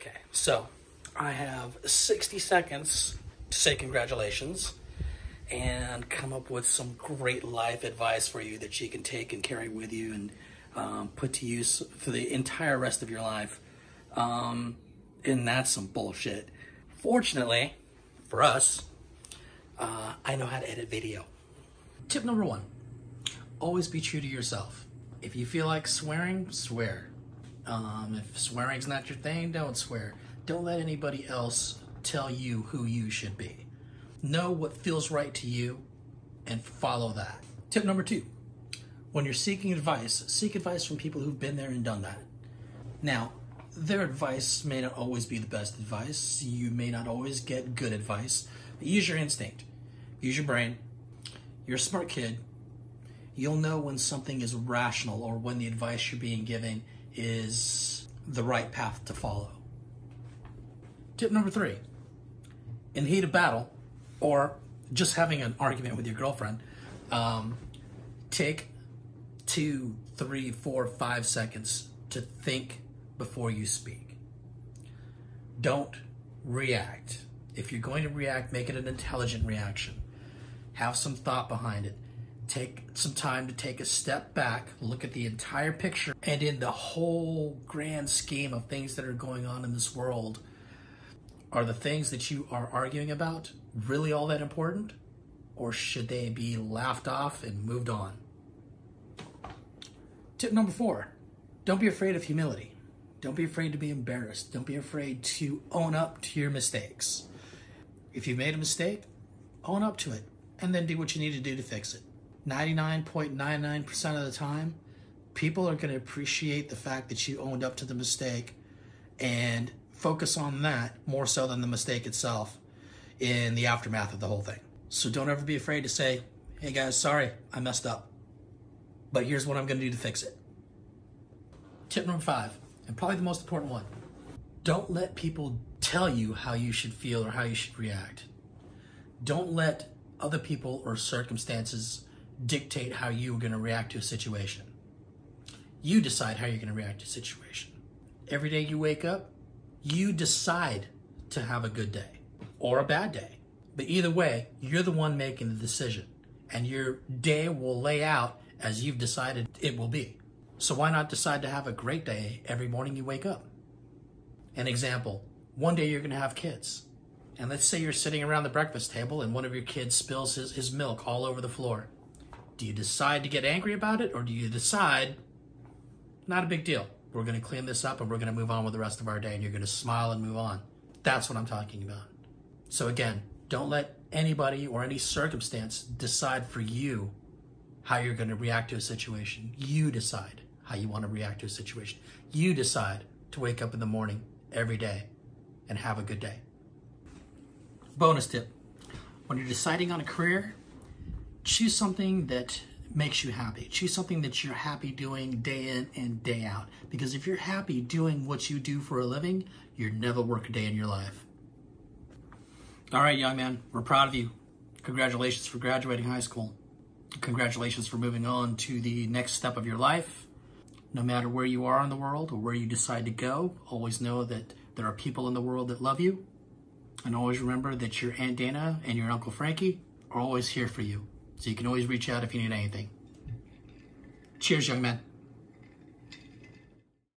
Okay, so I have 60 seconds to say congratulations and come up with some great life advice for you that you can take and carry with you and um, put to use for the entire rest of your life. Um, and that's some bullshit. Fortunately, for us, uh, I know how to edit video. Tip number one always be true to yourself. If you feel like swearing, swear. Um, if swearing's not your thing, don't swear. Don't let anybody else tell you who you should be. Know what feels right to you and follow that. Tip number two when you're seeking advice, seek advice from people who've been there and done that. Now, their advice may not always be the best advice. You may not always get good advice. But use your instinct, use your brain. You're a smart kid. You'll know when something is rational or when the advice you're being given is the right path to follow. Tip number three in heat of battle, or just having an argument with your girlfriend, um, take two, three, four, five seconds to think before you speak. Don't react. If you're going to react, make it an intelligent reaction. Have some thought behind it. Take some time to take a step back, look at the entire picture, and in the whole grand scheme of things that are going on in this world, are the things that you are arguing about really all that important? Or should they be laughed off and moved on? Tip number four don't be afraid of humility. Don't be afraid to be embarrassed. Don't be afraid to own up to your mistakes. If you made a mistake, own up to it and then do what you need to do to fix it. 99.99% of the time, people are going to appreciate the fact that you owned up to the mistake and focus on that more so than the mistake itself in the aftermath of the whole thing. So don't ever be afraid to say, hey guys, sorry, I messed up but here's what I'm going to do to fix it. Tip number five, and probably the most important one don't let people tell you how you should feel or how you should react. Don't let other people or circumstances dictate how you are going to react to a situation. You decide how you're going to react to a situation. Every day you wake up, you decide to have a good day or a bad day. But either way, you're the one making the decision, and your day will lay out as you've decided it will be. So why not decide to have a great day every morning you wake up? An example, one day you're going to have kids. And let's say you're sitting around the breakfast table and one of your kids spills his, his milk all over the floor. Do you decide to get angry about it or do you decide, not a big deal? We're going to clean this up and we're going to move on with the rest of our day and you're going to smile and move on. That's what I'm talking about. So again, don't let anybody or any circumstance decide for you how you're going to react to a situation. You decide how you want to react to a situation. You decide to wake up in the morning every day and have a good day. Bonus tip when you're deciding on a career, choose something that makes you happy. Choose something that you're happy doing day in and day out. Because if you're happy doing what you do for a living, you'll never work a day in your life. All right, young man, we're proud of you. Congratulations for graduating high school congratulations for moving on to the next step of your life. No matter where you are in the world or where you decide to go, always know that there are people in the world that love you. And always remember that your Aunt Dana and your Uncle Frankie are always here for you. So you can always reach out if you need anything. Cheers, young man.